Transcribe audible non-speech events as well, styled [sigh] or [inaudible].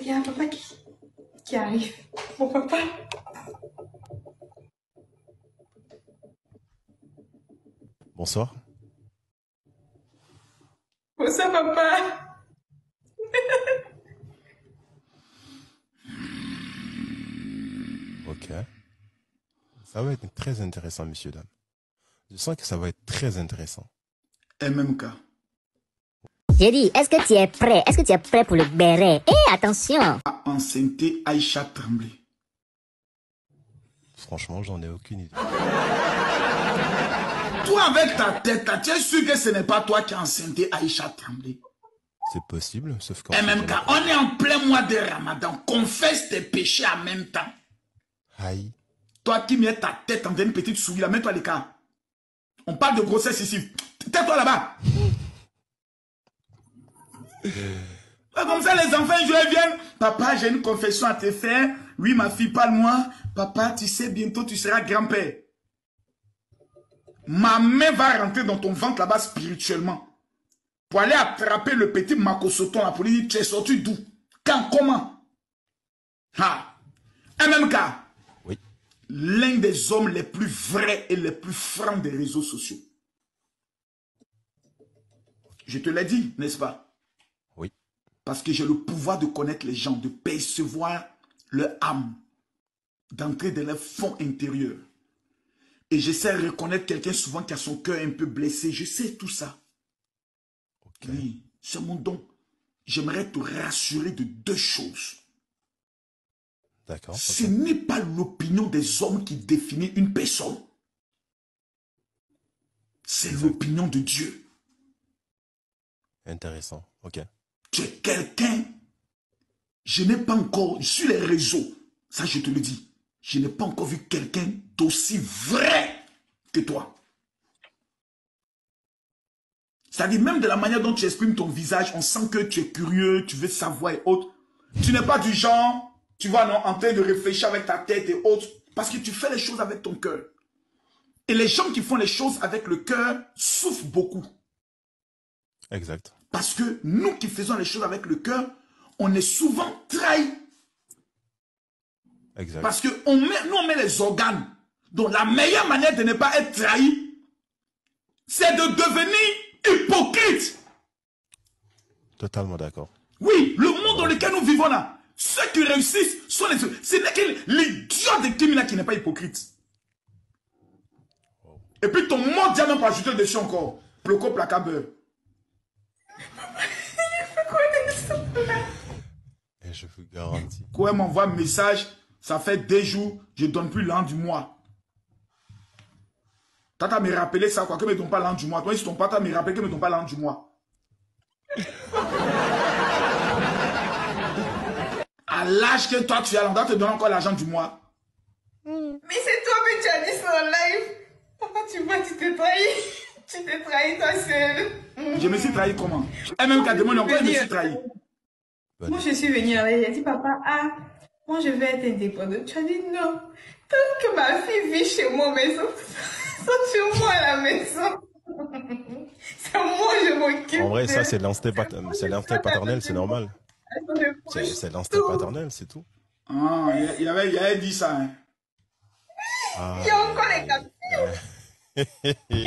Il y a un papa qui, qui arrive. Mon papa. Bonsoir. Bonsoir, papa. Ok. Ça va être très intéressant, messieurs, dames. Je sens que ça va être très intéressant. MMK. J'ai dit, est-ce que tu es prêt? Est-ce que tu es prêt pour le béret? Eh, attention A enceinté Aïcha Tremblay. Franchement, j'en ai aucune idée. Toi, avec ta tête, tu es sûr que ce n'est pas toi qui as enceinté Aïcha Tremblay? C'est possible, sauf quand... MMK, on est en plein mois de Ramadan. Confesse tes péchés en même temps. Aïe. Toi qui mets ta tête en une petite souris, là, mets-toi à l'écart. On parle de grossesse ici. Tais-toi là-bas. Comme ça, les enfants, je viennent. Papa, j'ai une confession à te faire. Oui, ma fille, parle-moi. Papa, tu sais, bientôt, tu seras grand-père. Ma main va rentrer dans ton ventre là-bas spirituellement. Pour aller attraper le petit Makosoton pour lui dire, tu es sorti d'où? Quand Comment? Ha MMK. Oui. L'un des hommes les plus vrais et les plus francs des réseaux sociaux. Je te l'ai dit, n'est-ce pas? Parce que j'ai le pouvoir de connaître les gens, de percevoir leur âme, d'entrer dans leur fond intérieur. Et j'essaie de reconnaître quelqu'un souvent qui a son cœur un peu blessé. Je sais tout ça. Oui, c'est mon don. J'aimerais te rassurer de deux choses. D'accord. Ce n'est pas l'opinion des hommes qui définit une personne. C'est l'opinion de Dieu. Intéressant. Ok. Quelqu'un. Je n'ai pas encore, sur les réseaux, ça je te le dis, je n'ai pas encore vu quelqu'un d'aussi vrai que toi. C'est-à-dire, même de la manière dont tu exprimes ton visage, on sent que tu es curieux, tu veux savoir et autres. Tu n'es pas du genre, tu vois, non, en train de réfléchir avec ta tête et autres, parce que tu fais les choses avec ton cœur. Et les gens qui font les choses avec le cœur souffrent beaucoup. Exact. Parce que nous qui faisons les choses avec le cœur, on est souvent trahis. Exact. Parce que on met, nous, on met les organes. Donc, la meilleure manière de ne pas être trahi, c'est de devenir hypocrite. Totalement d'accord. Oui, le monde dans lequel nous vivons là, ceux qui réussissent sont les... Ce n'est que l'idiot de Kim là qui n'est pas hypocrite. Et puis ton mot diamant pour ajouter dessus encore. Ploco placabeur. Et je vous garantis. Quoi m'envoie un message, ça fait deux jours, je ne donne plus l'an du mois. Tata me rappeler ça, quoi, que me donne pas l'an du mois. Toi, si ton papa me rappelle que me donne pas l'an du mois. à l'âge que toi tu as, on doit te donner encore l'argent du mois. Mais c'est toi que tu as dit ça en live. Papa, tu vois, tu t'es trahi. Tu t'es trahi toi seul. Je me suis trahi comment? Elle-même qui a demandé encore, je me suis trahi. Moi, je suis venue là, j'ai dit, papa, ah, moi, je vais être indépendante. Tu as dit non. Tant que ma fille vit chez moi, mais ça, ça chez moi à la maison. [laughs] C'est moi, je m'occupe. En vrai, ça, c'est l'instinct paternel, c'est normal. C'est l'instinct paternel, c'est tout. Ah, il y avait, il y avait dit ça. hein. Ah, Il y a encore les captures. [laughs]